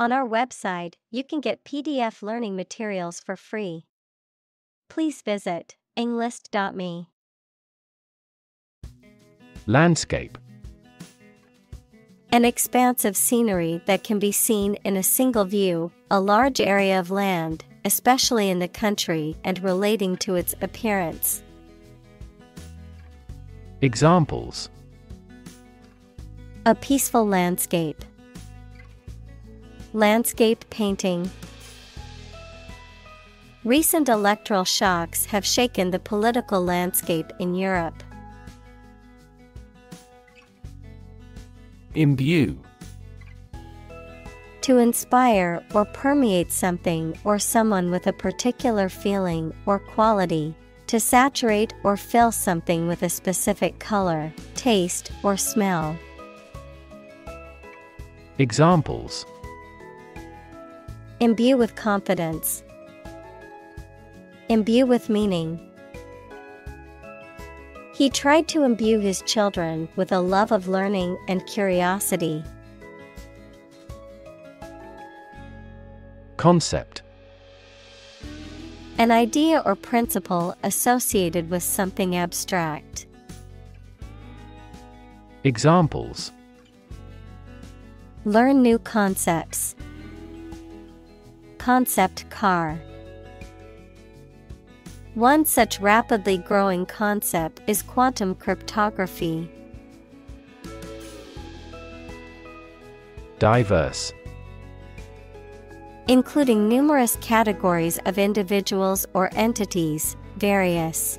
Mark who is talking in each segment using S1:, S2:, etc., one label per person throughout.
S1: On our website, you can get PDF learning materials for free. Please visit englist.me.
S2: Landscape
S1: An expanse of scenery that can be seen in a single view, a large area of land, especially in the country and relating to its appearance.
S2: Examples
S1: A peaceful landscape. Landscape painting. Recent electoral shocks have shaken the political landscape in Europe.
S2: Imbue
S1: To inspire or permeate something or someone with a particular feeling or quality, to saturate or fill something with a specific color, taste, or smell.
S2: Examples
S1: Imbue with confidence. Imbue with meaning. He tried to imbue his children with a love of learning and curiosity.
S2: Concept
S1: An idea or principle associated with something abstract.
S2: Examples
S1: Learn new concepts. Concept car. One such rapidly growing concept is quantum cryptography.
S2: Diverse
S1: Including numerous categories of individuals or entities, various.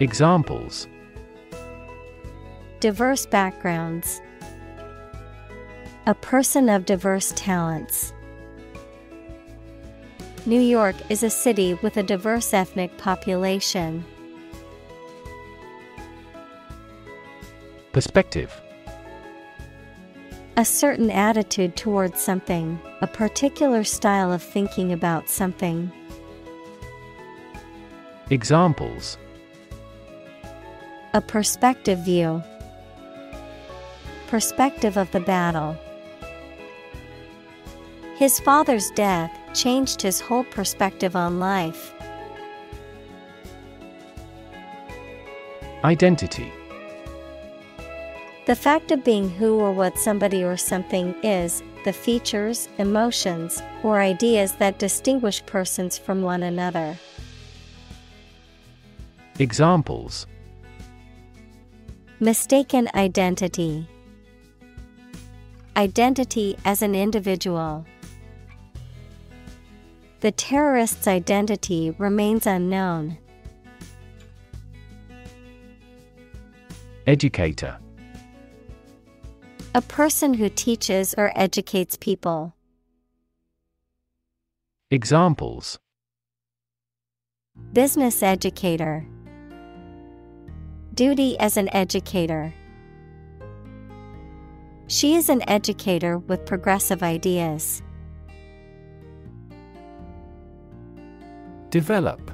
S2: Examples
S1: Diverse backgrounds. A person of diverse talents. New York is a city with a diverse ethnic population.
S2: Perspective
S1: A certain attitude towards something, a particular style of thinking about something.
S2: Examples
S1: A perspective view. Perspective of the battle. His father's death changed his whole perspective on life.
S2: Identity
S1: The fact of being who or what somebody or something is, the features, emotions, or ideas that distinguish persons from one another.
S2: Examples
S1: Mistaken identity. Identity as an individual. The terrorist's identity remains unknown.
S2: Educator
S1: A person who teaches or educates people.
S2: Examples
S1: Business educator. Duty as an educator. She is an educator with progressive ideas.
S2: Develop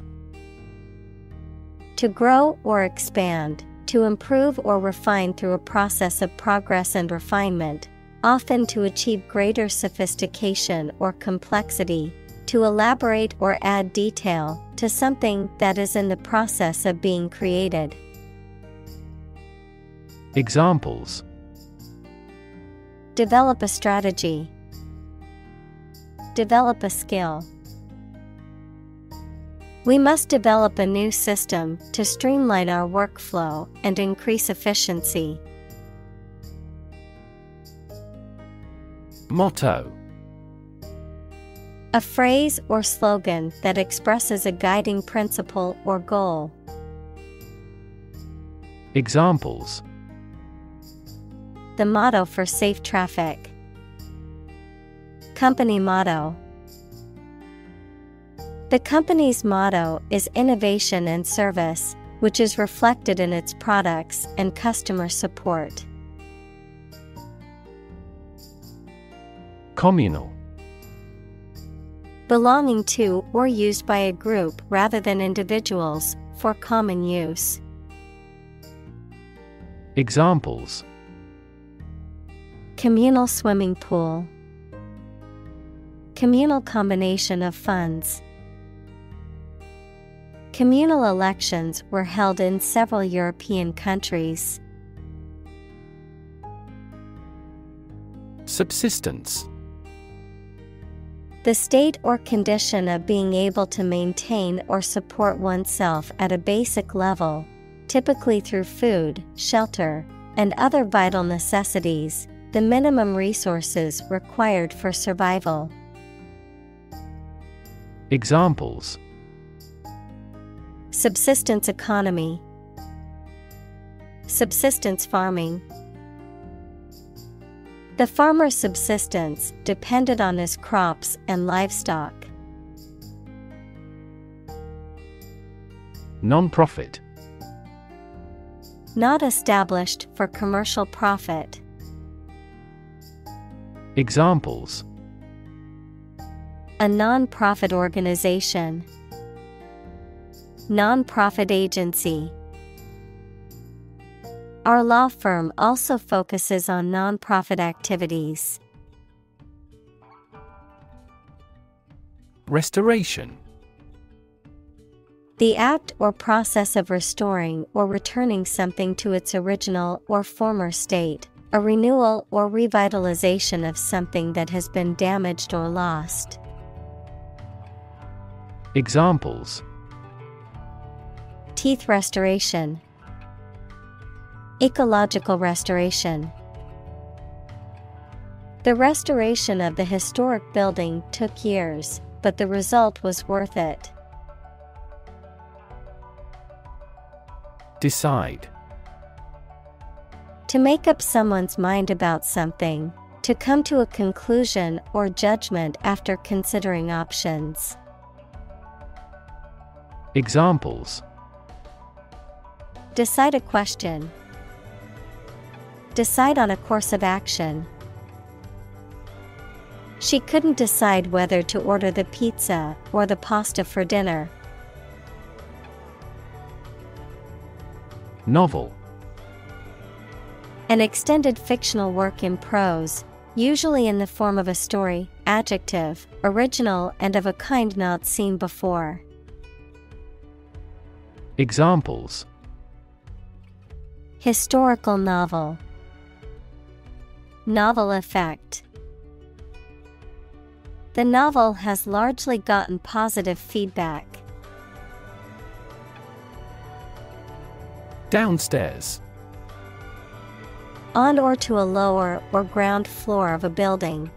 S1: To grow or expand, to improve or refine through a process of progress and refinement, often to achieve greater sophistication or complexity, to elaborate or add detail to something that is in the process of being created.
S2: Examples
S1: Develop a strategy. Develop a skill. We must develop a new system to streamline our workflow and increase efficiency.
S2: Motto
S1: A phrase or slogan that expresses a guiding principle or goal.
S2: Examples
S1: The motto for safe traffic. Company motto. The company's motto is innovation and service, which is reflected in its products and customer support.
S2: Communal
S1: Belonging to or used by a group rather than individuals, for common use.
S2: Examples
S1: Communal swimming pool. Communal combination of funds. Communal elections were held in several European countries.
S2: Subsistence
S1: The state or condition of being able to maintain or support oneself at a basic level, typically through food, shelter, and other vital necessities, the minimum resources required for survival.
S2: Examples
S1: Subsistence economy, Subsistence farming. The farmer's subsistence depended on his crops and livestock.
S2: Non-profit
S1: Not established for commercial profit.
S2: Examples
S1: A non-profit organization. Non-profit agency. Our law firm also focuses on non-profit activities.
S2: Restoration
S1: The act or process of restoring or returning something to its original or former state, a renewal or revitalization of something that has been damaged or lost.
S2: Examples
S1: Teeth restoration, Ecological restoration. The restoration of the historic building took years, but the result was worth it.
S2: Decide
S1: To make up someone's mind about something, to come to a conclusion or judgment after considering options.
S2: Examples
S1: Decide a question. Decide on a course of action. She couldn't decide whether to order the pizza or the pasta for dinner.
S2: Novel
S1: An extended fictional work in prose, usually in the form of a story, adjective, original and of a kind not seen before.
S2: Examples
S1: Historical novel. Novel effect. The novel has largely gotten positive feedback.
S2: Downstairs
S1: On or to a lower or ground floor of a building.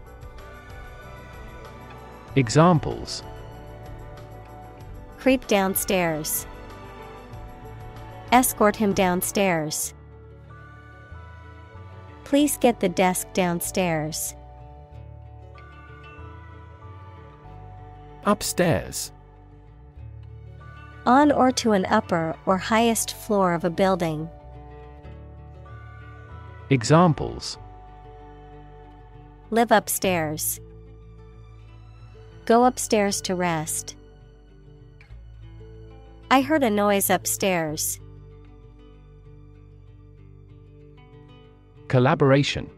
S2: Examples
S1: Creep downstairs. Escort him downstairs. Please get the desk downstairs.
S2: Upstairs
S1: On or to an upper or highest floor of a building.
S2: Examples
S1: Live upstairs. Go upstairs to rest. I heard a noise upstairs.
S2: Collaboration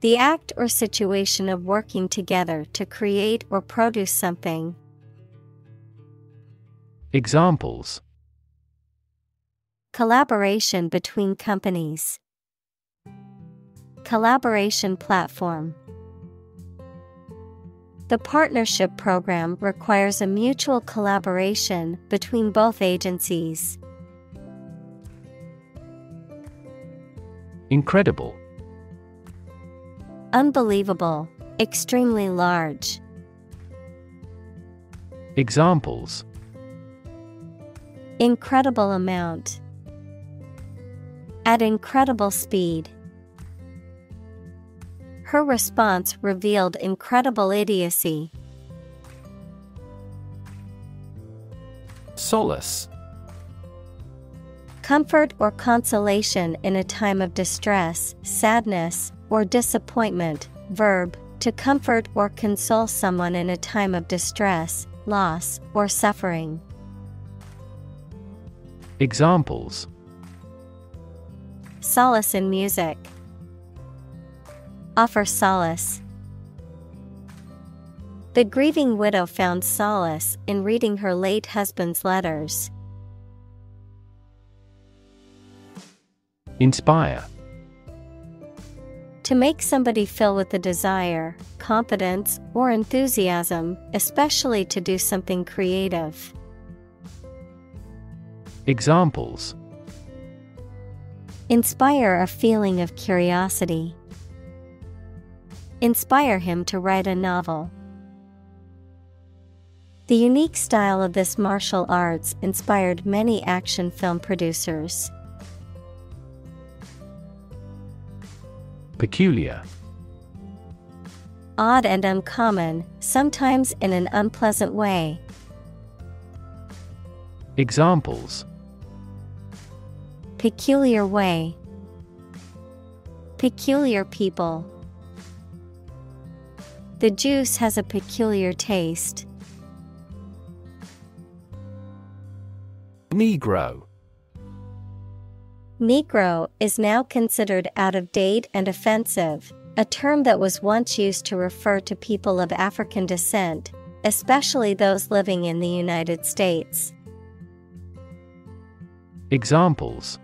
S1: The act or situation of working together to create or produce something.
S2: Examples
S1: Collaboration between companies. Collaboration platform. The partnership program requires a mutual collaboration between both agencies.
S2: Incredible
S1: Unbelievable, extremely large.
S2: Examples
S1: Incredible amount. At incredible speed. Her response revealed incredible idiocy.
S2: Solace
S1: Comfort or consolation in a time of distress, sadness, or disappointment. Verb, to comfort or console someone in a time of distress, loss, or suffering.
S2: Examples
S1: Solace in music. Offer solace. The grieving widow found solace in reading her late husband's letters.
S2: Inspire.
S1: To make somebody feel with the desire, confidence, or enthusiasm, especially to do something creative.
S2: Examples
S1: Inspire a feeling of curiosity. Inspire him to write a novel. The unique style of this martial arts inspired many action film producers.
S2: Peculiar.
S1: Odd and uncommon, sometimes in an unpleasant way.
S2: Examples
S1: Peculiar way. Peculiar people. The juice has a peculiar taste.
S2: Negro.
S1: Negro is now considered out of date and offensive, a term that was once used to refer to people of African descent, especially those living in the United States.
S2: Examples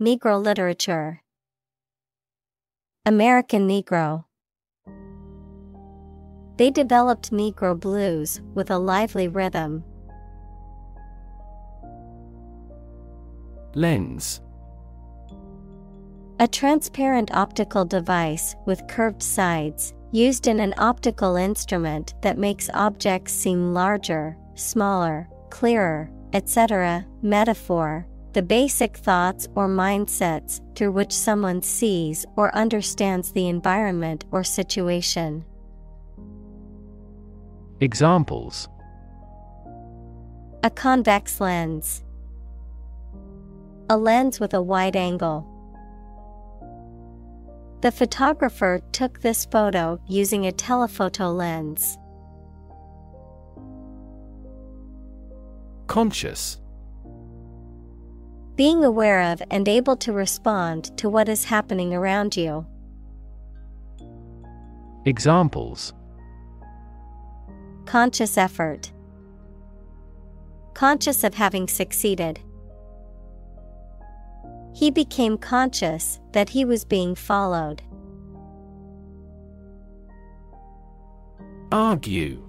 S1: Negro literature, American Negro. They developed Negro blues with a lively rhythm.
S2: Lens.
S1: A transparent optical device with curved sides, used in an optical instrument that makes objects seem larger, smaller, clearer, etc. Metaphor The basic thoughts or mindsets through which someone sees or understands the environment or situation.
S2: Examples
S1: A convex lens. A lens with a wide angle. The photographer took this photo using a telephoto lens.
S2: Conscious.
S1: Being aware of and able to respond to what is happening around you.
S2: Examples
S1: Conscious effort. Conscious of having succeeded. He became conscious that he was being followed.
S2: Argue.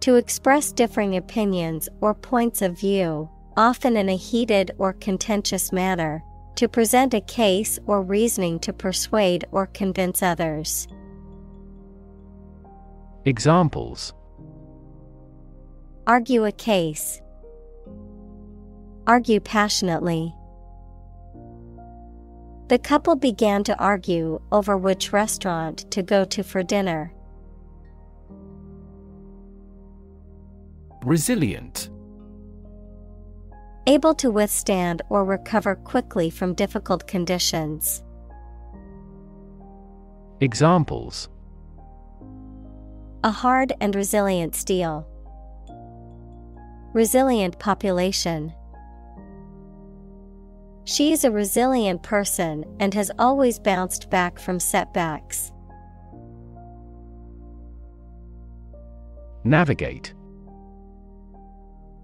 S1: To express differing opinions or points of view, often in a heated or contentious manner, to present a case or reasoning to persuade or convince others.
S2: Examples
S1: Argue a case. Argue passionately. The couple began to argue over which restaurant to go to for dinner.
S2: Resilient.
S1: Able to withstand or recover quickly from difficult conditions.
S2: Examples
S1: A hard and resilient steel. Resilient population. She is a resilient person and has always bounced back from setbacks.
S2: Navigate.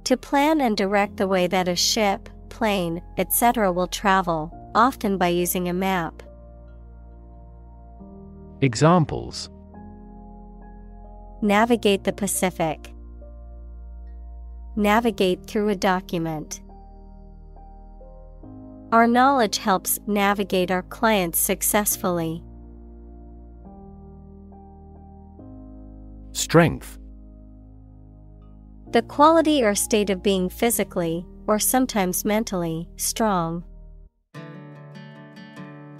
S1: To plan and direct the way that a ship, plane, etc. will travel, often by using a map.
S2: Examples
S1: Navigate the Pacific. Navigate through a document. Our knowledge helps navigate our clients successfully.
S2: Strength.
S1: The quality or state of being physically, or sometimes mentally, strong.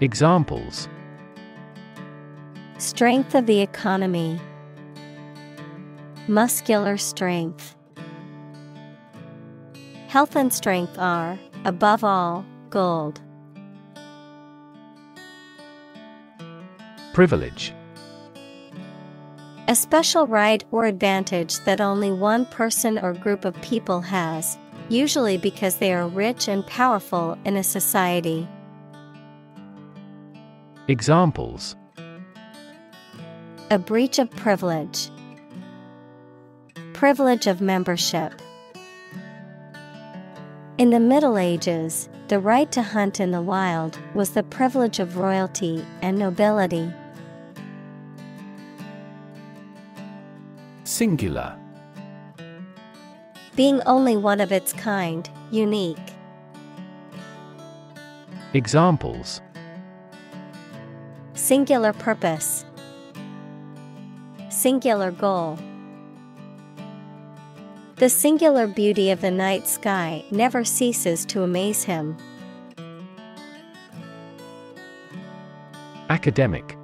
S2: Examples
S1: Strength of the economy. Muscular strength. Health and strength are, above all, gold.
S2: Privilege.
S1: A special right or advantage that only one person or group of people has, usually because they are rich and powerful in a society.
S2: Examples
S1: A breach of privilege. Privilege of membership. In the Middle Ages, the right to hunt in the wild was the privilege of royalty and nobility.
S2: Singular
S1: Being only one of its kind, unique.
S2: Examples
S1: Singular purpose. Singular goal. The singular beauty of the night sky never ceases to amaze him.
S2: Academic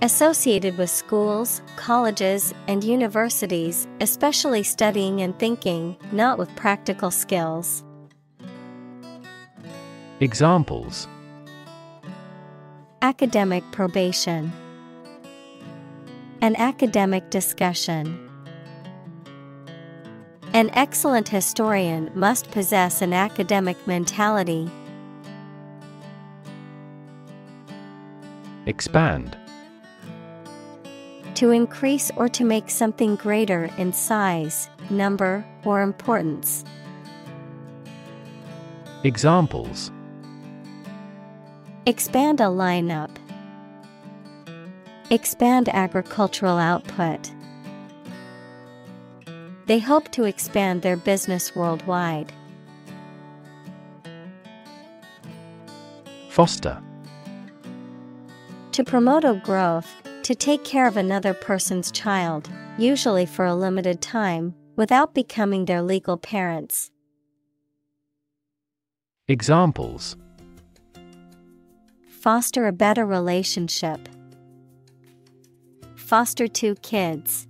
S1: Associated with schools, colleges, and universities, especially studying and thinking, not with practical skills.
S2: Examples
S1: Academic probation. An academic discussion. An excellent historian must possess an academic mentality.
S2: Expand
S1: To increase or to make something greater in size, number, or importance.
S2: Examples
S1: Expand a lineup. Expand agricultural output. They hope to expand their business worldwide.
S2: Foster
S1: To promote a growth, to take care of another person's child, usually for a limited time, without becoming their legal parents.
S2: Examples
S1: Foster a better relationship. Foster two kids.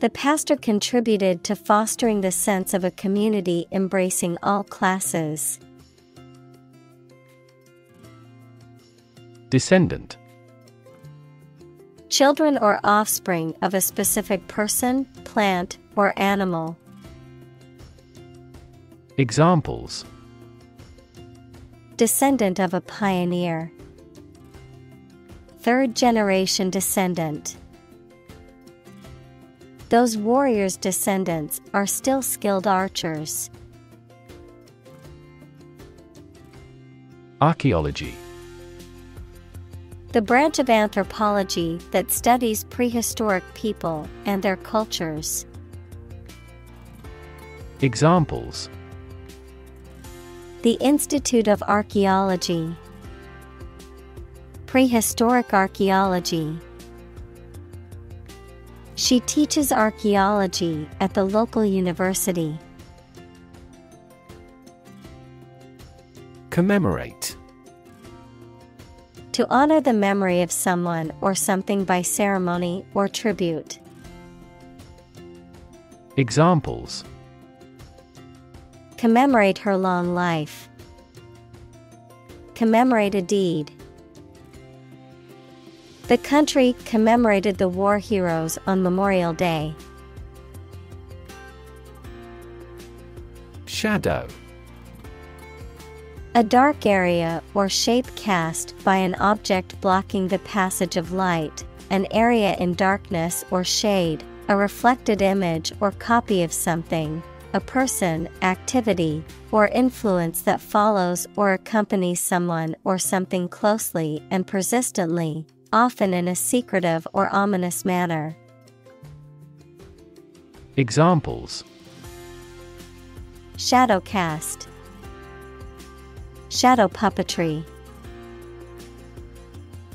S1: The pastor contributed to fostering the sense of a community embracing all classes.
S2: Descendant
S1: Children or offspring of a specific person, plant, or animal.
S2: Examples
S1: Descendant of a pioneer. Third generation descendant. Those warriors' descendants are still skilled archers.
S2: Archaeology
S1: The branch of anthropology that studies prehistoric people and their cultures.
S2: Examples
S1: The Institute of Archaeology. Prehistoric archaeology. She teaches archaeology at the local university.
S2: Commemorate
S1: To honor the memory of someone or something by ceremony or tribute.
S2: Examples
S1: Commemorate her long life. Commemorate a deed. The country commemorated the war heroes on Memorial Day.
S2: Shadow
S1: A dark area or shape cast by an object blocking the passage of light, an area in darkness or shade, a reflected image or copy of something, a person, activity, or influence that follows or accompanies someone or something closely and persistently, often in a secretive or ominous manner.
S2: Examples
S1: Shadow cast, Shadow puppetry.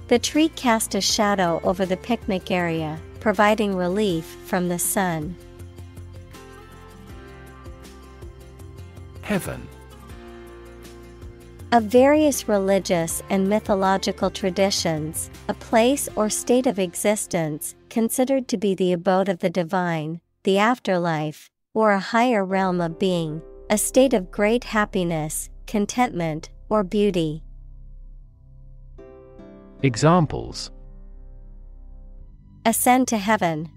S1: The tree cast a shadow over the picnic area, providing relief from the sun.
S2: Heaven
S1: Of various religious and mythological traditions, a place or state of existence considered to be the abode of the divine, the afterlife, or a higher realm of being, a state of great happiness, contentment, or beauty.
S2: Examples
S1: Ascend to heaven.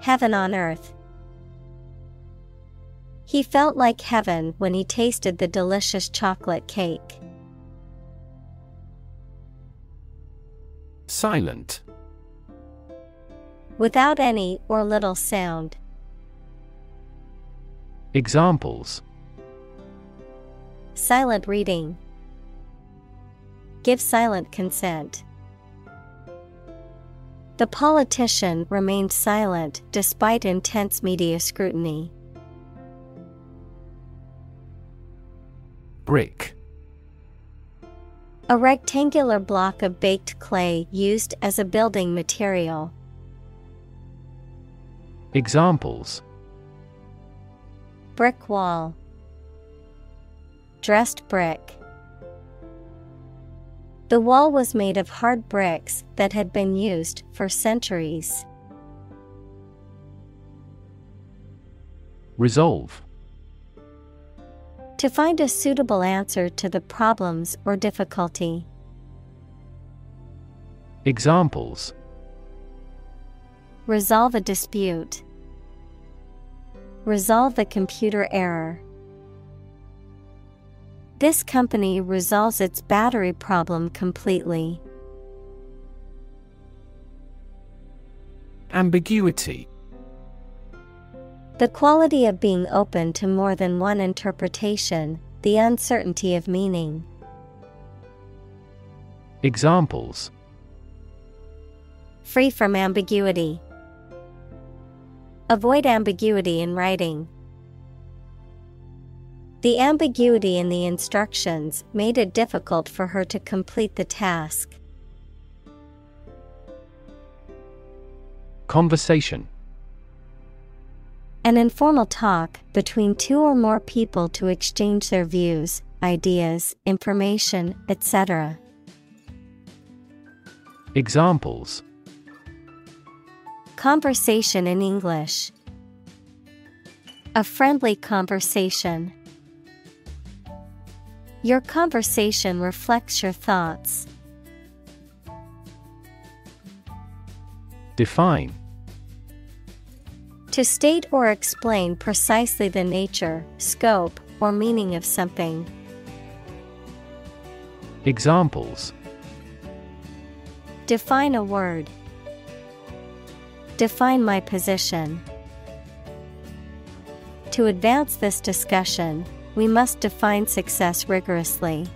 S1: Heaven on earth. He felt like heaven when he tasted the delicious chocolate cake.
S2: Silent.
S1: Without any or little sound.
S2: Examples
S1: Silent reading. Give silent consent. The politician remained silent despite intense media scrutiny.
S2: Brick.
S1: A rectangular block of baked clay used as a building material.
S2: Examples
S1: Brick wall. Dressed brick. The wall was made of hard bricks that had been used for centuries.
S2: Resolve.
S1: To find a suitable answer to the problems or difficulty.
S2: Examples
S1: Resolve a dispute. Resolve the computer error. This company resolves its battery problem completely.
S2: Ambiguity.
S1: The quality of being open to more than one interpretation, the uncertainty of meaning.
S2: Examples
S1: Free from ambiguity. Avoid ambiguity in writing. The ambiguity in the instructions made it difficult for her to complete the task.
S2: Conversation.
S1: An informal talk between two or more people to exchange their views, ideas, information, etc.
S2: Examples
S1: Conversation in English. A friendly conversation. Your conversation reflects your thoughts.
S2: Define.
S1: To state or explain precisely the nature, scope, or meaning of something.
S2: Examples
S1: Define a word. Define my position. To advance this discussion, we must define success rigorously.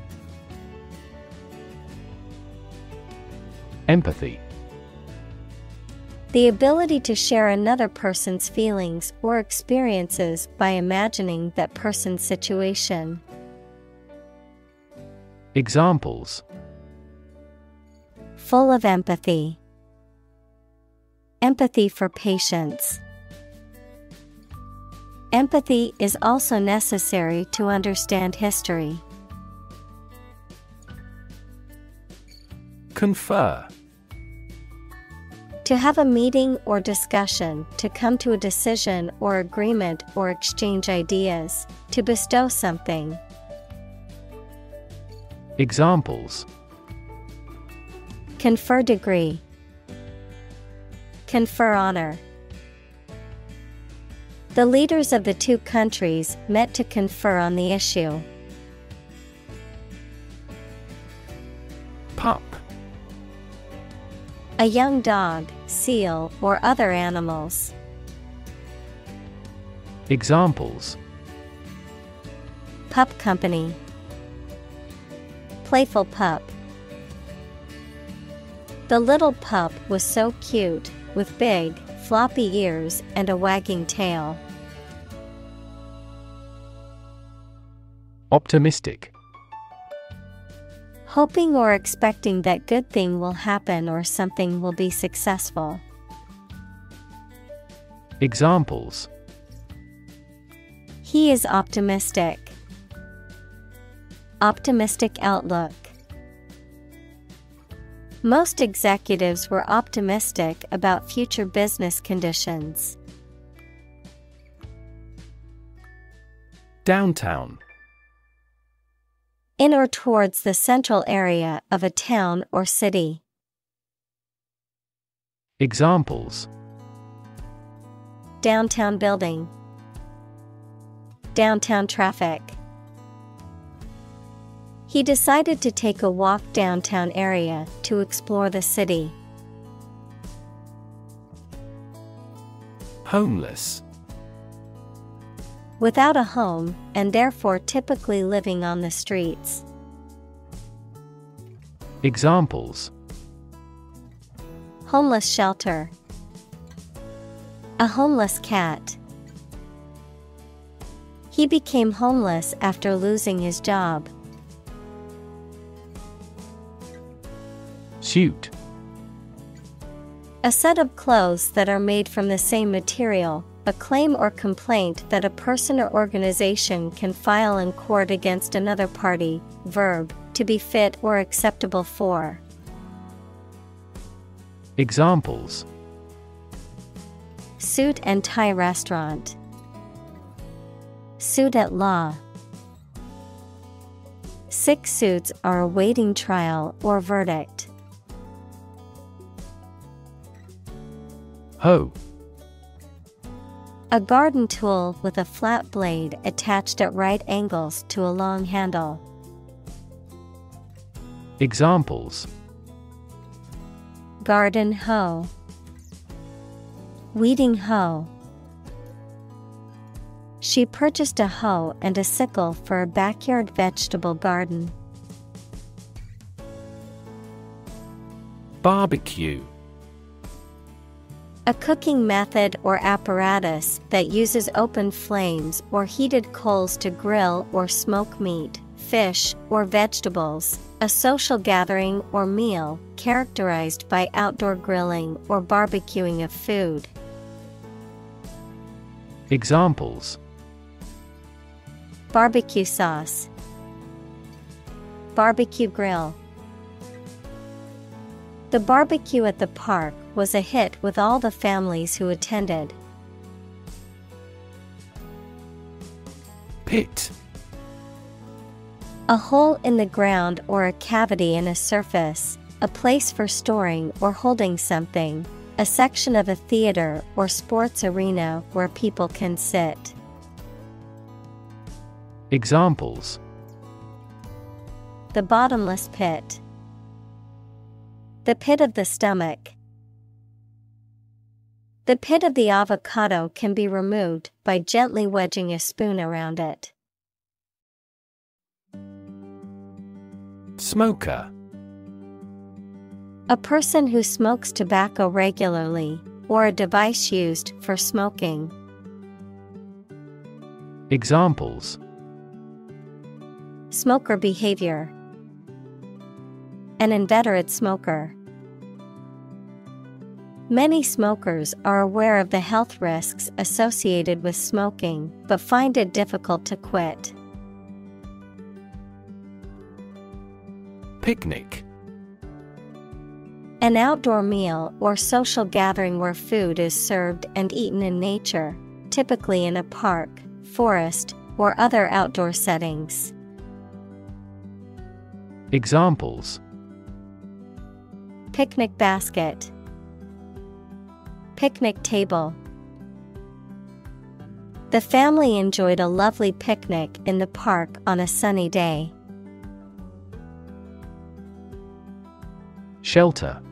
S2: Empathy.
S1: The ability to share another person's feelings or experiences by imagining that person's situation.
S2: Examples
S1: Full of empathy. Empathy for patients. Empathy is also necessary to understand history.
S2: Confer.
S1: To have a meeting or discussion, to come to a decision or agreement or exchange ideas, to bestow something.
S2: Examples
S1: Confer degree. Confer honor. The leaders of the two countries met to confer on the issue.
S2: Pup.
S1: A young dog, seal, or other animals.
S2: Examples
S1: Pup Company. Playful pup. The little pup was so cute, with big, floppy ears and a wagging tail.
S2: Optimistic.
S1: Hoping or expecting that good thing will happen or something will be successful.
S2: Examples
S1: He is optimistic. Optimistic outlook. Most executives were optimistic about future business conditions.
S2: Downtown.
S1: In or towards the central area of a town or city.
S2: Examples
S1: Downtown building. Downtown traffic. He decided to take a walk downtown area to explore the city.
S2: Homeless.
S1: Without a home, and therefore typically living on the streets.
S2: Examples
S1: Homeless shelter. A homeless cat. He became homeless after losing his job.
S2: Suit.
S1: A set of clothes that are made from the same material, a claim or complaint that a person or organization can file in court against another party. Verb, to be fit or acceptable for.
S2: Examples
S1: Suit and tie restaurant. Suit at law. Six suits are awaiting trial or verdict.
S2: Hoe.
S1: A garden tool with a flat blade attached at right angles to a long handle.
S2: Examples
S1: Garden hoe. Weeding hoe. She purchased a hoe and a sickle for a backyard vegetable garden.
S2: Barbecue.
S1: A cooking method or apparatus that uses open flames or heated coals to grill or smoke meat, fish, or vegetables. A social gathering or meal characterized by outdoor grilling or barbecuing of food.
S2: Examples
S1: Barbecue sauce, Barbecue grill. The barbecue at the park was a hit with all the families who attended.
S2: Pit.
S1: A hole in the ground or a cavity in a surface, a place for storing or holding something, a section of a theater or sports arena where people can sit.
S2: Examples
S1: The bottomless pit. The pit of the stomach. The pit of the avocado can be removed by gently wedging a spoon around it.
S2: Smoker.
S1: A person who smokes tobacco regularly, or a device used for smoking.
S2: Examples
S1: Smoker behavior. An inveterate smoker. Many smokers are aware of the health risks associated with smoking, but find it difficult to quit.
S2: Picnic.
S1: An outdoor meal or social gathering where food is served and eaten in nature, typically in a park, forest, or other outdoor settings.
S2: Examples
S1: Picnic basket, Picnic table. The family enjoyed a lovely picnic in the park on a sunny day.
S2: Shelter.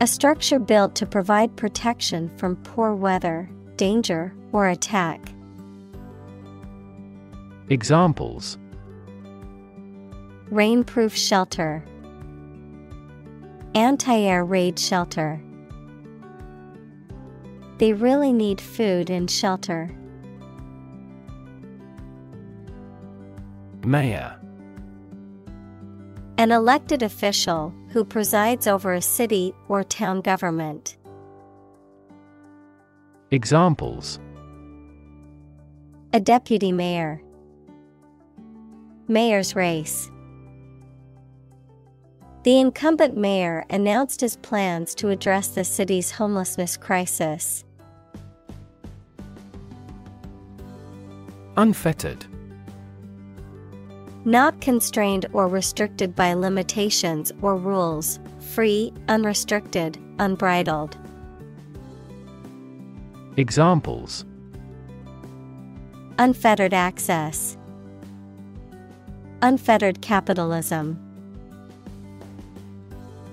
S1: A structure built to provide protection from poor weather, danger, or attack.
S2: Examples
S1: Rainproof shelter, Anti air raid shelter. They really need food and shelter.
S2: Mayor.
S1: An elected official who presides over a city or town government.
S2: Examples
S1: A deputy mayor. Mayor's race. The incumbent mayor announced his plans to address the city's homelessness crisis.
S2: Unfettered.
S1: Not constrained or restricted by limitations or rules, free, unrestricted, unbridled.
S2: Examples
S1: Unfettered access, Unfettered capitalism.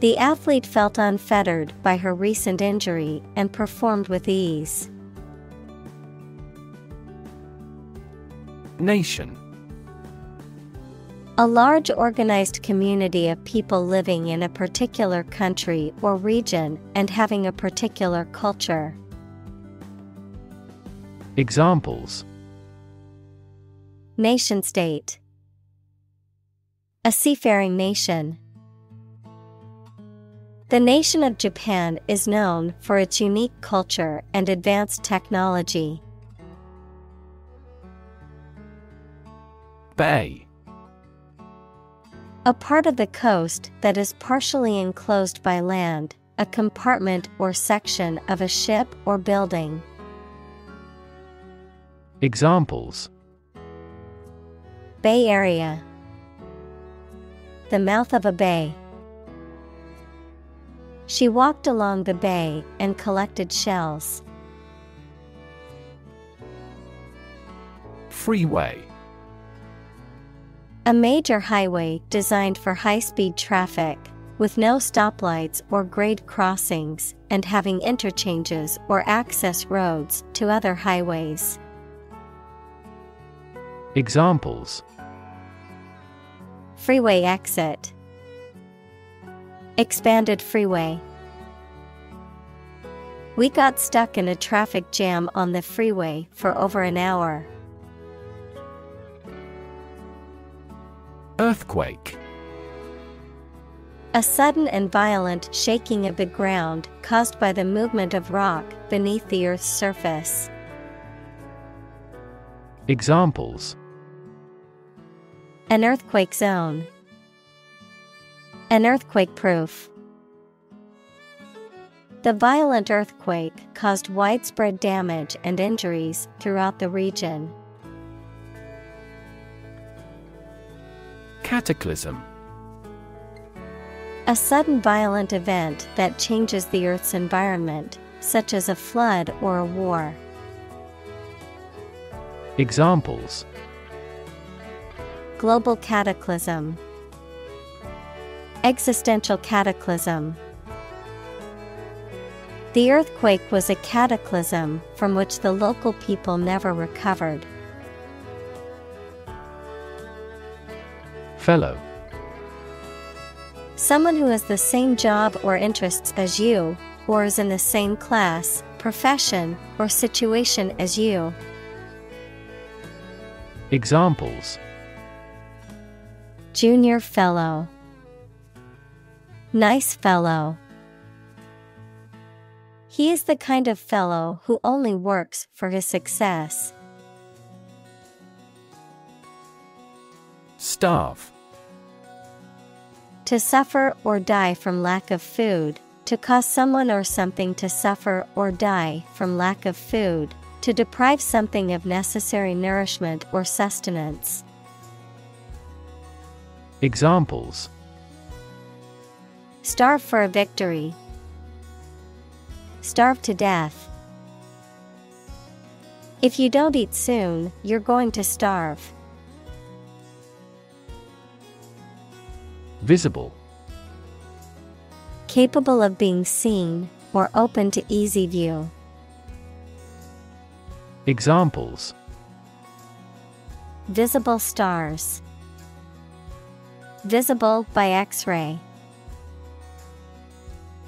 S1: The athlete felt unfettered by her recent injury and performed with ease.
S2: Nation
S1: A large organized community of people living in a particular country or region and having a particular culture.
S2: Examples
S1: Nation state A seafaring nation. The nation of Japan is known for its unique culture and advanced technology.
S2: Bay
S1: A part of the coast that is partially enclosed by land, a compartment or section of a ship or building.
S2: Examples
S1: Bay Area The mouth of a bay. She walked along the bay and collected shells.
S2: Freeway
S1: A major highway designed for high speed traffic, with no stoplights or grade crossings, and having interchanges or access roads to other highways.
S2: Examples
S1: Freeway exit, Expanded freeway. We got stuck in a traffic jam on the freeway for over an hour.
S2: Earthquake
S1: A sudden and violent shaking of the ground caused by the movement of rock beneath the Earth's surface.
S2: Examples
S1: An earthquake zone. An earthquake proof. The violent earthquake caused widespread damage and injuries throughout the region.
S2: Cataclysm
S1: A sudden violent event that changes the Earth's environment, such as a flood or a war.
S2: Examples
S1: Global cataclysm. Existential cataclysm. The earthquake was a cataclysm from which the local people never recovered.
S2: Fellow
S1: Someone who has the same job or interests as you, or is in the same class, profession, or situation as you.
S2: Examples
S1: Junior Fellow Nice fellow. He is the kind of fellow who only works for his success.
S2: Starve
S1: To suffer or die from lack of food, to cause someone or something to suffer or die from lack of food, to deprive something of necessary nourishment or sustenance.
S2: Examples
S1: Starve for a victory. Starve to death. If you don't eat soon, you're going to starve.
S2: Visible
S1: Capable of being seen or open to easy view.
S2: Examples
S1: Visible stars. Visible by X ray.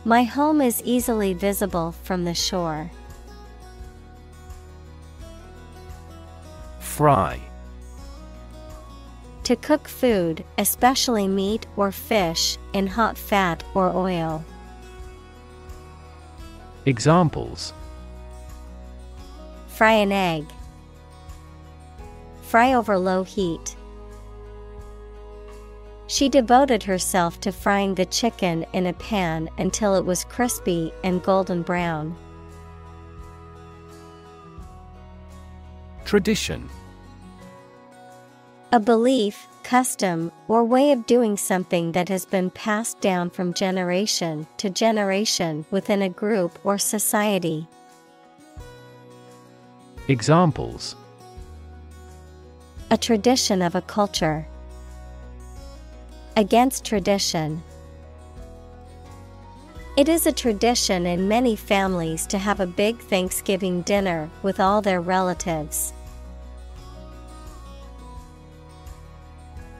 S1: My home is easily visible from the shore.
S2: Fry
S1: To cook food, especially meat or fish, in hot fat or oil.
S2: Examples
S1: Fry an egg. Fry over low heat. She devoted herself to frying the chicken in a pan until it was crispy and golden brown.
S2: Tradition
S1: A belief, custom, or way of doing something that has been passed down from generation to generation within a group or society.
S2: Examples
S1: A tradition of a culture. Against tradition. It is a tradition in many families to have a big Thanksgiving dinner with all their relatives.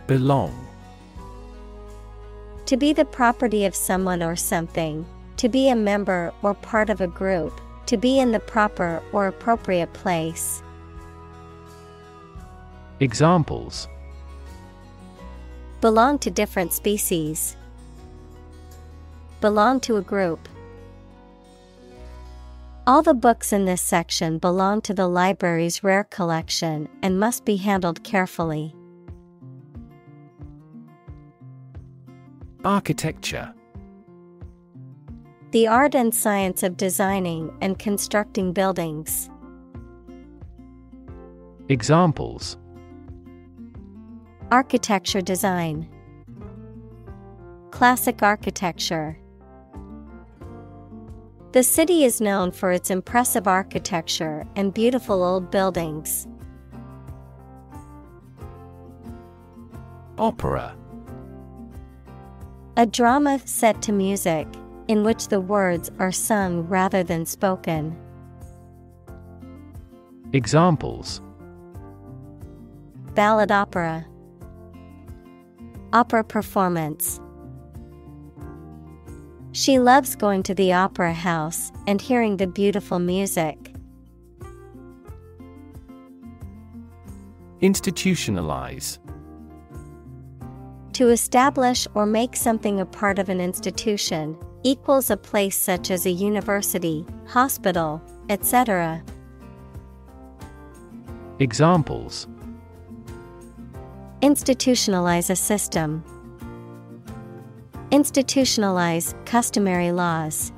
S2: Belong.
S1: To be the property of someone or something, to be a member or part of a group, to be in the proper or appropriate place.
S2: Examples
S1: Belong to different species. Belong to a group. All the books in this section belong to the library's rare collection and must be handled carefully.
S2: Architecture
S1: The art and science of designing and constructing buildings.
S2: Examples
S1: Architecture design. Classic architecture. The city is known for its impressive architecture and beautiful old buildings.
S2: Opera
S1: A drama set to music, in which the words are sung rather than spoken.
S2: Examples
S1: Ballad opera. Opera performance. She loves going to the opera house and hearing the beautiful music.
S2: Institutionalize
S1: To establish or make something a part of an institution equals a place such as a university, hospital, etc.
S2: Examples
S1: Institutionalize a system. Institutionalize customary laws.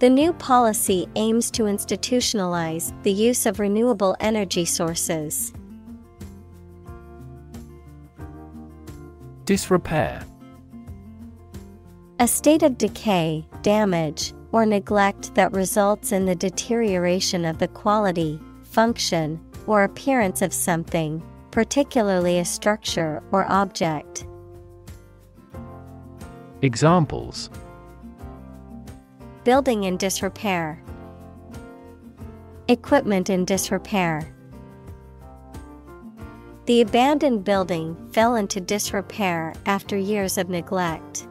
S1: The new policy aims to institutionalize the use of renewable energy sources.
S2: Disrepair
S1: A state of decay, damage, or neglect that results in the deterioration of the quality, function, or appearance of something, particularly a structure or object.
S2: Examples
S1: Building in disrepair, Equipment in disrepair. The abandoned building fell into disrepair after years of neglect.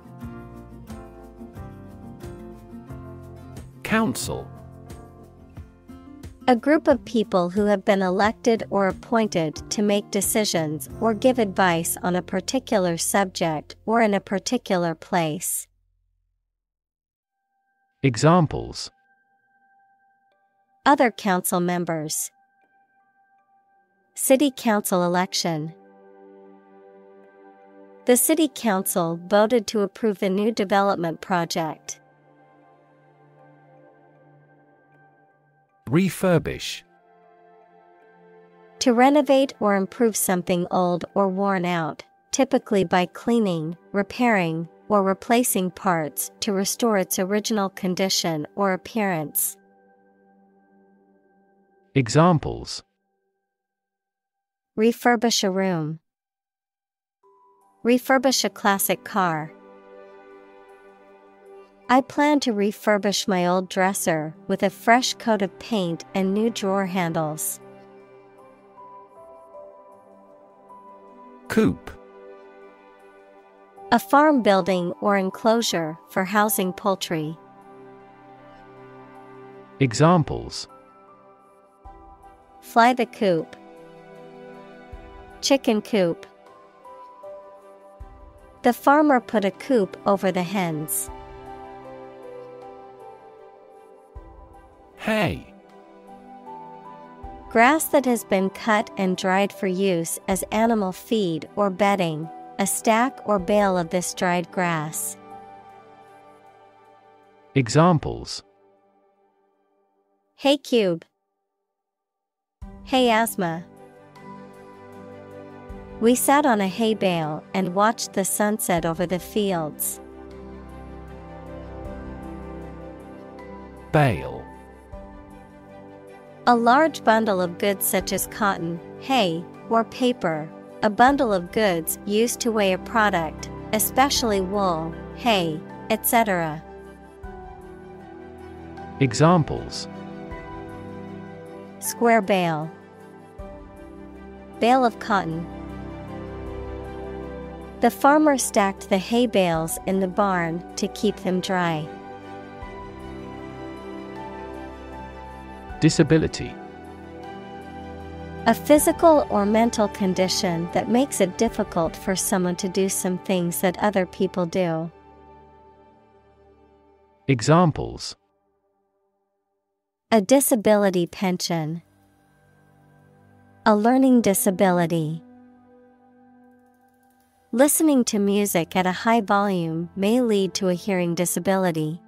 S2: Council
S1: A group of people who have been elected or appointed to make decisions or give advice on a particular subject or in a particular place.
S2: Examples
S1: Other council members. City Council election. The City Council voted to approve the new development project.
S2: Refurbish
S1: To renovate or improve something old or worn out, typically by cleaning, repairing, or replacing parts to restore its original condition or appearance.
S2: Examples
S1: Refurbish a room. Refurbish a classic car. I plan to refurbish my old dresser with a fresh coat of paint and new drawer handles.
S2: Coop
S1: A farm building or enclosure for housing poultry.
S2: Examples
S1: Fly the coop. Chicken coop. The farmer put a coop over the hens.
S2: Hay
S1: Grass that has been cut and dried for use as animal feed or bedding, a stack or bale of this dried grass.
S2: Examples
S1: Hay cube. Hay asthma. We sat on a hay bale and watched the sunset over the fields.
S2: Bale
S1: A large bundle of goods such as cotton, hay, or paper, a bundle of goods used to weigh a product, especially wool, hay, etc.
S2: Examples
S1: Square bale, bale of cotton. The farmer stacked the hay bales in the barn to keep them dry.
S2: Disability
S1: A physical or mental condition that makes it difficult for someone to do some things that other people do.
S2: Examples
S1: A disability pension, a learning disability. Listening to music at a high volume may lead to a hearing disability.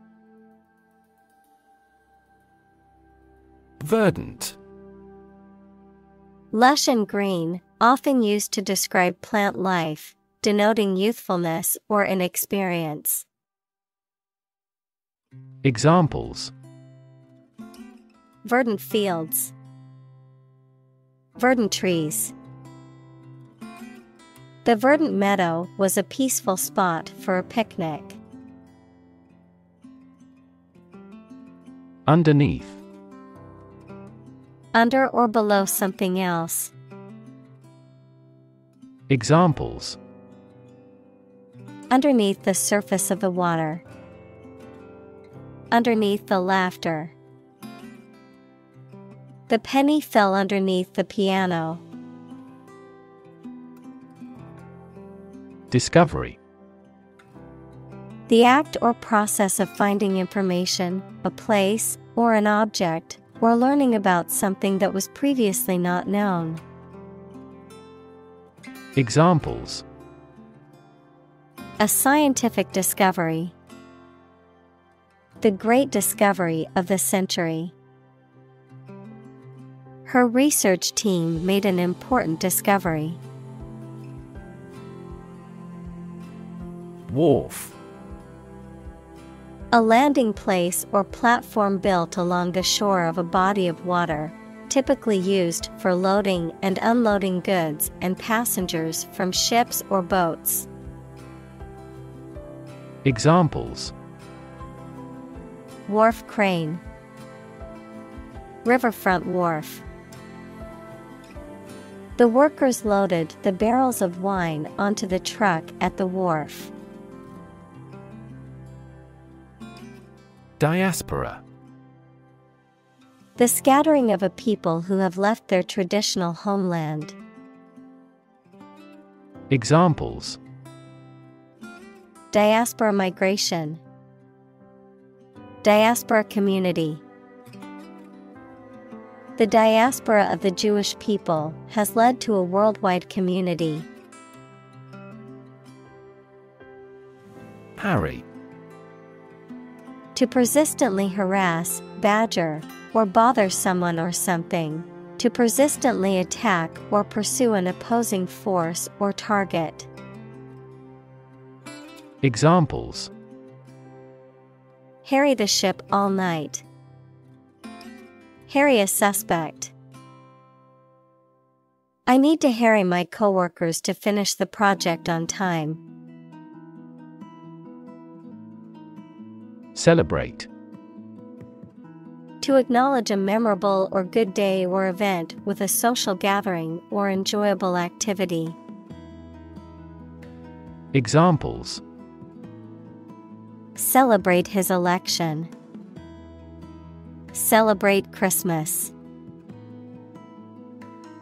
S2: Verdant
S1: Lush and green, often used to describe plant life, denoting youthfulness or inexperience.
S2: Examples
S1: Verdant fields, verdant trees. The verdant meadow was a peaceful spot for a picnic.
S2: Underneath
S1: Under or below something else.
S2: Examples
S1: Underneath the surface of the water. Underneath the laughter. The penny fell underneath the piano.
S2: Discovery
S1: The act or process of finding information, a place, or an object, or learning about something that was previously not known.
S2: Examples
S1: A scientific discovery. The great discovery of the century. Her research team made an important discovery.
S2: Wharf
S1: A landing place or platform built along the shore of a body of water, typically used for loading and unloading goods and passengers from ships or boats.
S2: Examples
S1: Wharf crane, Riverfront wharf. The workers loaded the barrels of wine onto the truck at the wharf.
S2: Diaspora
S1: The scattering of a people who have left their traditional homeland.
S2: Examples
S1: Diaspora migration, Diaspora community. The diaspora of the Jewish people has led to a worldwide community.
S2: Harry
S1: To persistently harass, badger, or bother someone or something. To persistently attack or pursue an opposing force or target.
S2: Examples
S1: Harry the ship all night. Harry a suspect. I need to harry my coworkers to finish the project on time.
S2: Celebrate
S1: To acknowledge a memorable or good day or event with a social gathering or enjoyable activity.
S2: Examples
S1: Celebrate his election. Celebrate Christmas.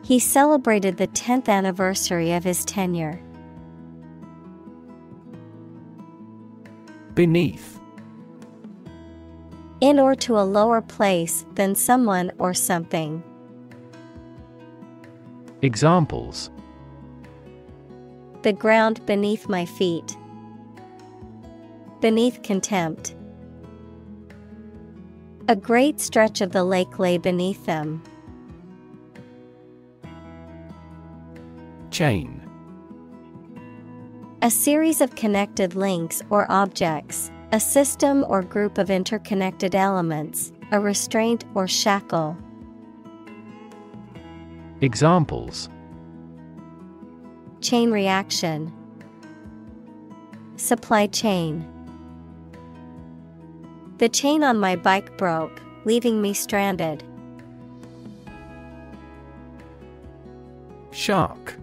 S1: He celebrated the 10th anniversary of his tenure.
S2: Beneath
S1: In or to a lower place than someone or something.
S2: Examples
S1: The ground beneath my feet. Beneath contempt. A great stretch of the lake lay beneath them.
S2: Chain
S1: A series of connected links or objects, a system or group of interconnected elements, a restraint or shackle.
S2: Examples
S1: Chain reaction, Supply chain. The chain on my bike broke, leaving me stranded.
S2: Shark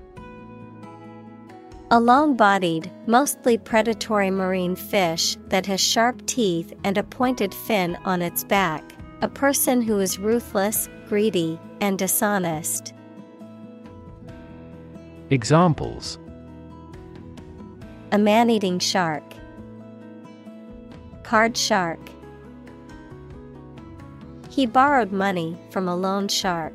S1: A long bodied, mostly predatory marine fish that has sharp teeth and a pointed fin on its back. A person who is ruthless, greedy, and dishonest.
S2: Examples
S1: A man eating shark. Card shark. He borrowed money from a loan shark.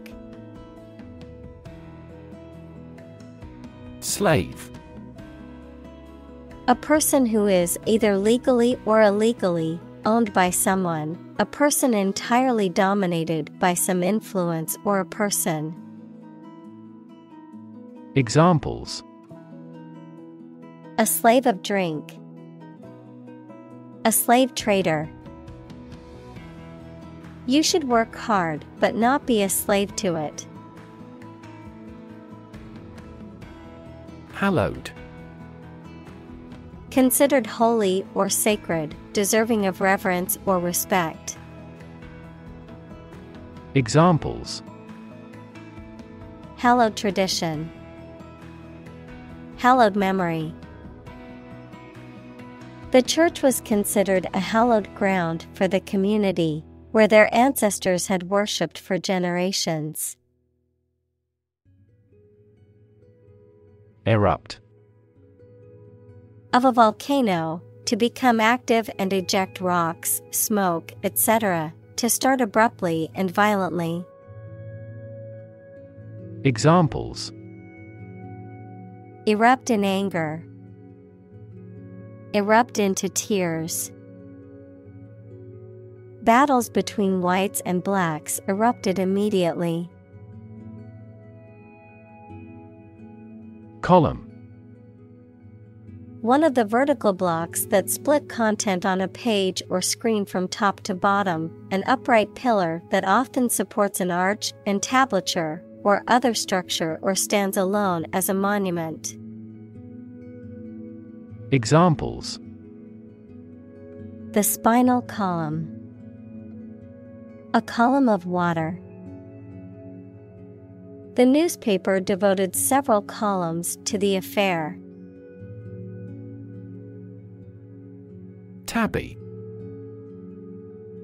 S2: Slave
S1: A person who is either legally or illegally owned by someone, a person entirely dominated by some influence or a person.
S2: Examples
S1: A slave of drink. A slave trader. You should work hard but not be a slave to it.
S2: Hallowed
S1: Considered holy or sacred, deserving of reverence or respect.
S2: Examples
S1: Hallowed tradition. Hallowed memory. The church was considered a hallowed ground for the community, where their ancestors had worshipped for generations.
S2: Erupt
S1: Of a volcano, to become active and eject rocks, smoke, etc., to start abruptly and violently.
S2: Examples
S1: Erupt in anger. Erupt into tears. Battles between whites and blacks erupted immediately.
S2: Column
S1: One of the vertical blocks that split content on a page or screen from top to bottom, an upright pillar that often supports an arch, entablature, or other structure or stands alone as a monument.
S2: Examples
S1: The spinal column. A column of water. The newspaper devoted several columns to the affair.
S2: Tabby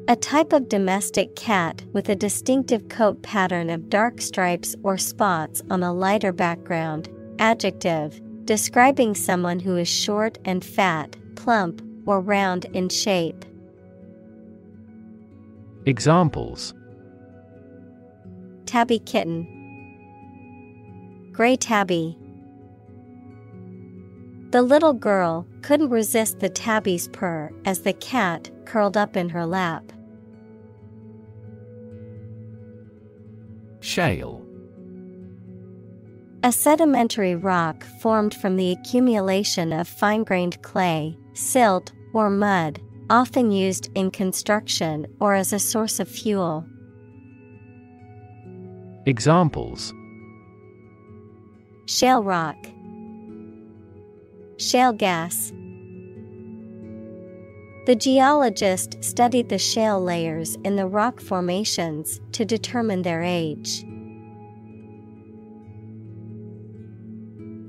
S1: A type of domestic cat with a distinctive coat pattern of dark stripes or spots on a lighter background. Adjective, describing someone who is short and fat, plump, or round in shape.
S2: Examples
S1: Tabby kitten. Gray tabby. The little girl couldn't resist the tabby's purr as the cat curled up in her lap.
S2: Shale
S1: A sedimentary rock formed from the accumulation of fine grained clay, silt, or mud, often used in construction or as a source of fuel.
S2: Examples
S1: Shale rock, Shale gas. The geologist studied the shale layers in the rock formations to determine their age.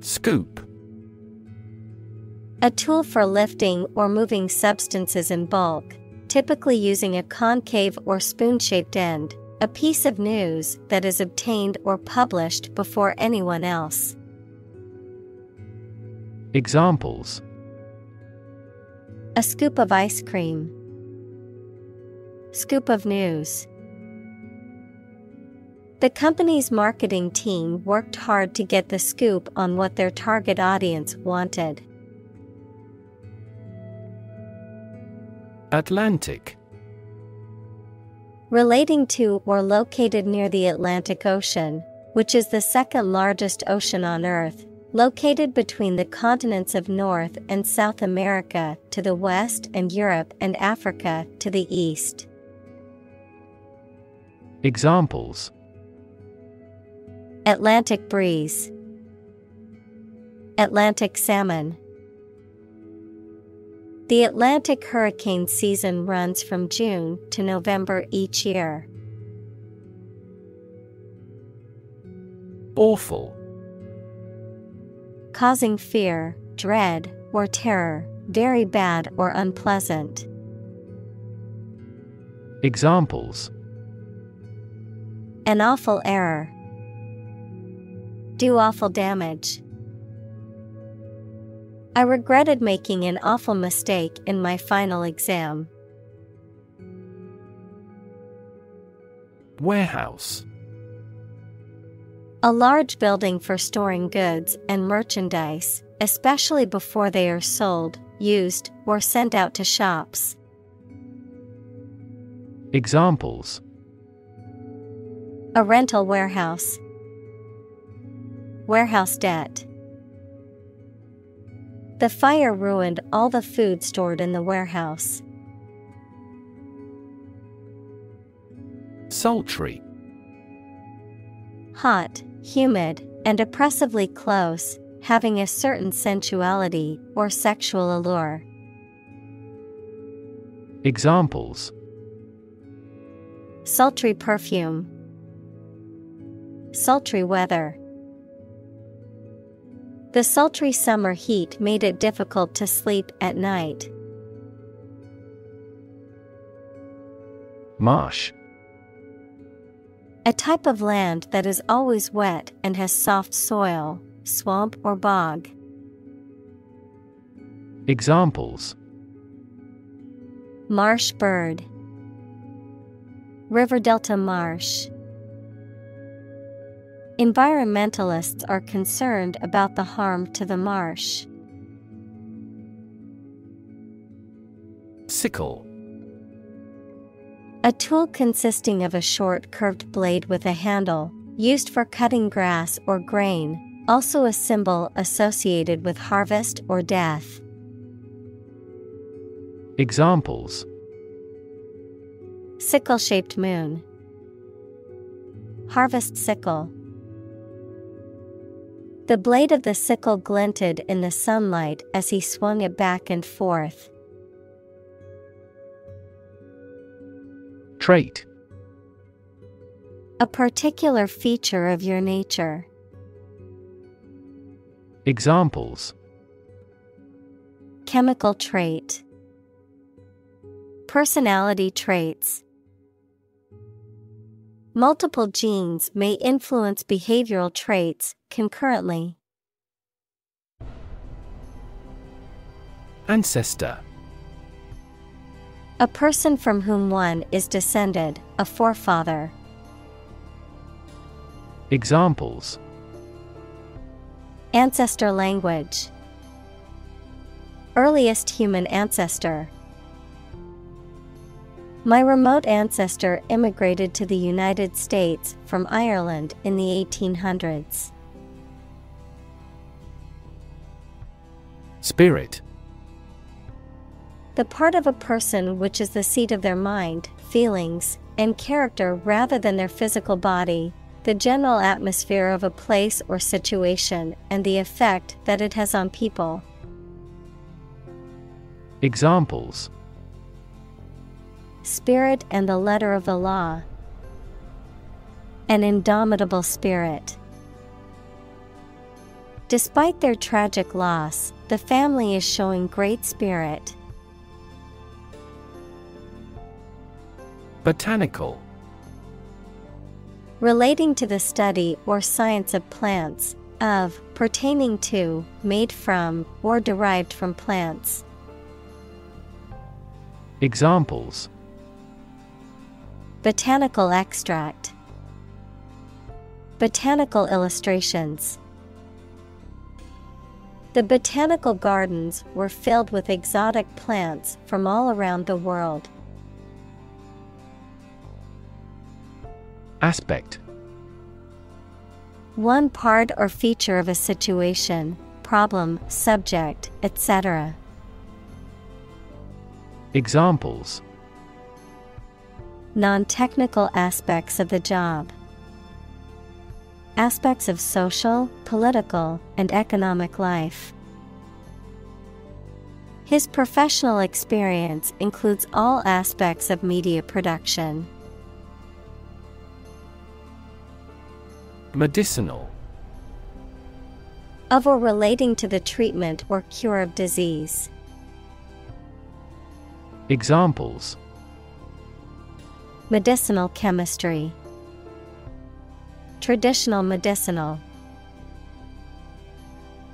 S2: Scoop
S1: A tool for lifting or moving substances in bulk, typically using a concave or spoon shaped end, a piece of news that is obtained or published before anyone else.
S2: Examples
S1: A scoop of ice cream, Scoop of news. The company's marketing team worked hard to get the scoop on what their target audience wanted.
S2: Atlantic
S1: Relating to or located near the Atlantic Ocean, which is the second largest ocean on Earth, located between the continents of North and South America to the west and Europe and Africa to the east.
S2: Examples
S1: Atlantic breeze, Atlantic salmon. The Atlantic hurricane season runs from June to November each year.
S2: Awful.
S1: Causing fear, dread, or terror, very bad or unpleasant.
S2: Examples
S1: An awful error. Do awful damage. I regretted making an awful mistake in my final exam.
S2: Warehouse.
S1: A large building for storing goods and merchandise, especially before they are sold, used, or sent out to shops.
S2: Examples
S1: A rental warehouse, warehouse debt. The fire ruined all the food stored in the warehouse.
S2: Sultry.
S1: Hot, humid, and oppressively close, having a certain sensuality or sexual allure.
S2: Examples
S1: Sultry perfume, sultry weather. The sultry summer heat made it difficult to sleep at night.
S2: Marsh.
S1: A type of land that is always wet and has soft soil, swamp or bog.
S2: Examples
S1: Marsh bird, River Delta marsh. Environmentalists are concerned about the harm to the marsh.
S2: Sickle.
S1: A tool consisting of a short curved blade with a handle, used for cutting grass or grain, also a symbol associated with harvest or death.
S2: Examples
S1: Sickle shaped moon, Harvest sickle. The blade of the sickle glinted in the sunlight as he swung it back and forth.
S2: Trait.
S1: A particular feature of your nature.
S2: Examples
S1: Chemical trait. Personality traits. Multiple genes may influence behavioral traits concurrently.
S2: Ancestor.
S1: A person from whom one is descended, a forefather.
S2: Examples
S1: Ancestor language. Earliest human ancestor. My remote ancestor immigrated to the United States from Ireland in the 1800s.
S2: Spirit.
S1: The part of a person which is the seat of their mind, feelings, and character rather than their physical body, the general atmosphere of a place or situation, and the effect that it has on people.
S2: Examples
S1: Spirit and the letter of the law. An indomitable spirit. Despite their tragic loss, the family is showing great spirit.
S2: Botanical.
S1: Relating to the study or science of plants, of, pertaining to, made from, or derived from plants.
S2: Examples
S1: Botanical extract, Botanical illustrations. The botanical gardens were filled with exotic plants from all around the world.
S2: Aspect
S1: One part or feature of a situation, problem, subject, etc.
S2: Examples
S1: Non technical aspects of the job. aspects of social, political, and economic life. His professional experience includes all aspects of media production.
S2: Medicinal
S1: Of or relating to the treatment or cure of disease.
S2: Examples
S1: Medicinal chemistry, Traditional medicinal.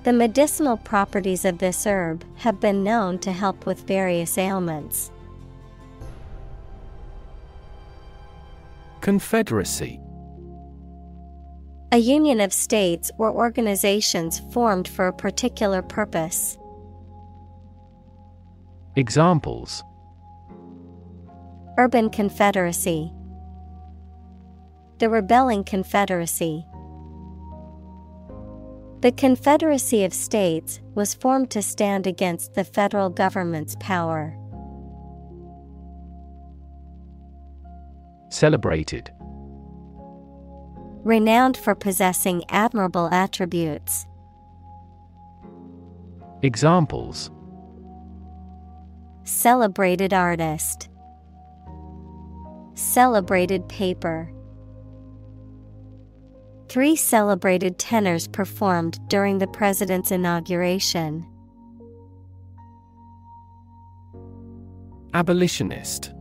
S1: The medicinal properties of this herb have been known to help with various ailments.
S2: Confederacy
S1: A union of states or organizations formed for a particular purpose.
S2: Examples
S1: Urban Confederacy The rebelling Confederacy The Confederacy of States was formed to stand against the federal government's power.
S2: Celebrated
S1: Renowned for possessing admirable attributes.
S2: Examples
S1: Celebrated artist. Celebrated paper. Three celebrated tenors performed during the president's inauguration.
S2: Abolitionist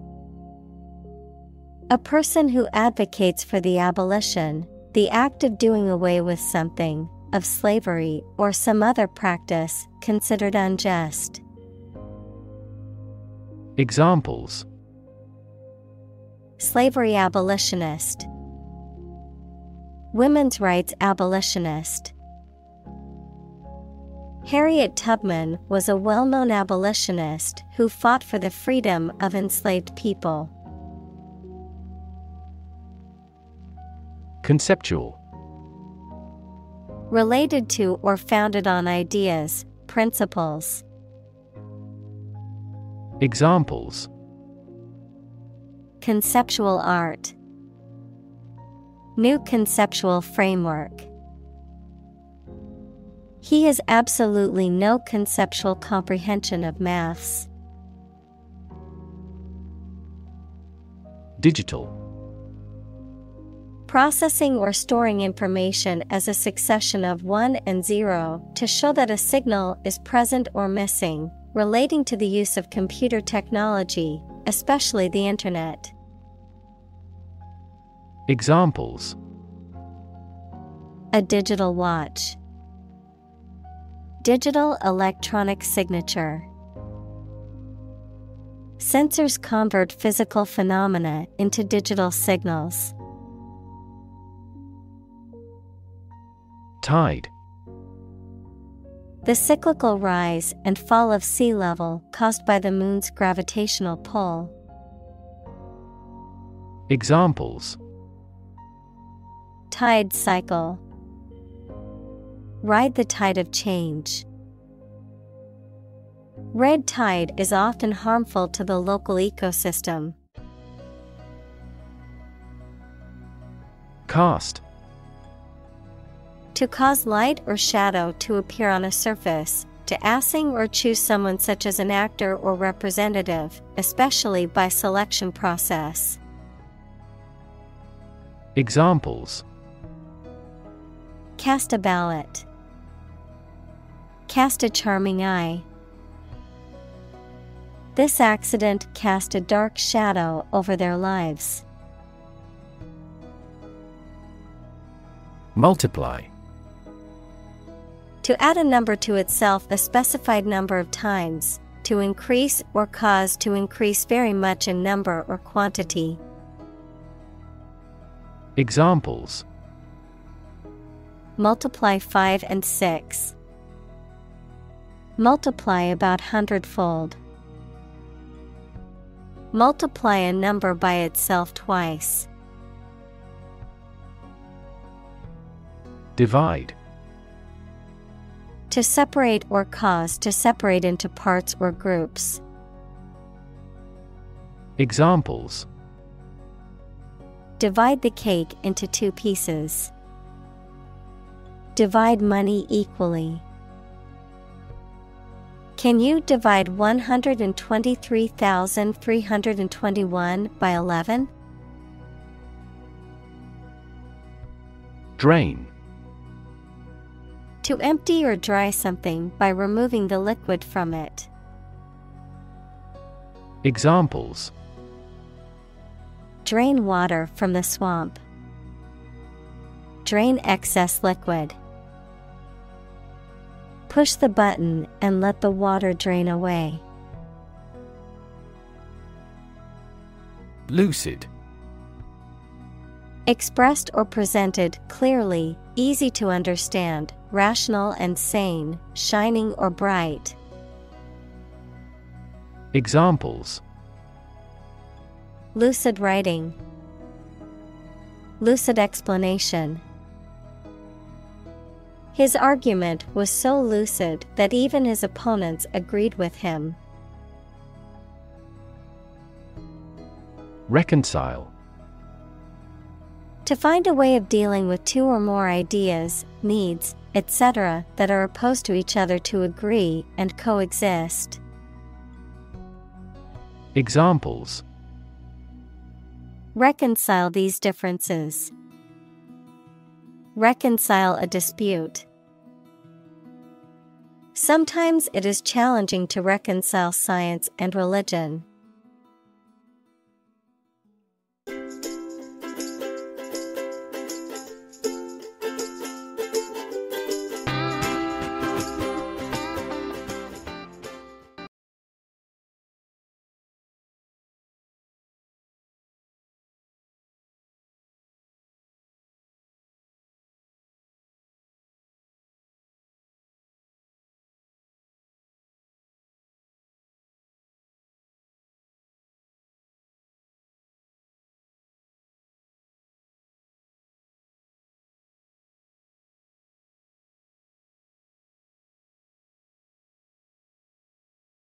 S1: A person who advocates for the abolition, the act of doing away with something, of slavery or some other practice considered unjust.
S2: Examples
S1: Slavery abolitionist. Women's rights abolitionist. Harriet Tubman was a well known abolitionist who fought for the freedom of enslaved people.
S2: Conceptual
S1: Related to or founded on ideas, principles.
S2: Examples
S1: Conceptual art. New conceptual framework. He has absolutely no conceptual comprehension of maths.
S2: Digital
S1: Processing or storing information as a succession of 1 and 0 to show that a signal is present or missing, relating to the use of computer technology, especially the Internet.
S2: Examples
S1: A digital watch. Digital electronic signature. Sensors convert physical phenomena into digital signals.
S2: Tide
S1: The cyclical rise and fall of sea level caused by the moon's gravitational pull.
S2: Examples
S1: Tide cycle. Ride the tide of change. Red tide is often harmful to the local ecosystem.
S2: Cast
S1: To cause light or shadow to appear on a surface, to assing or choose someone such as an actor or representative, especially by selection process.
S2: Examples
S1: Cast a ballot. Cast a charming eye. This accident cast a dark shadow over their lives.
S2: Multiply
S1: To add a number to itself a specified number of times, to increase or cause to increase very much in number or quantity.
S2: Examples
S1: Multiply 5 and 6. Multiply about hundredfold. Multiply a number by itself twice.
S2: Divide
S1: To separate or cause to separate into parts or groups.
S2: Examples
S1: Divide the cake into two pieces. Divide money equally. Can you divide 123,321 by 11?
S2: Drain.
S1: To empty or dry something by removing the liquid from it.
S2: Examples
S1: Drain water from the swamp. Drain excess liquid. Push the button and let the water drain away.
S2: Lucid.
S1: Expressed or presented clearly, easy to understand, rational and sane, shining or bright.
S2: Examples
S1: Lucid writing, Lucid explanation. His argument was so lucid that even his opponents agreed with him.
S2: Reconcile.
S1: To find a way of dealing with two or more ideas, needs, etc., that are opposed to each other to agree and coexist.
S2: Examples
S1: Reconcile these differences. Reconcile a dispute. Sometimes it is challenging to reconcile science and religion.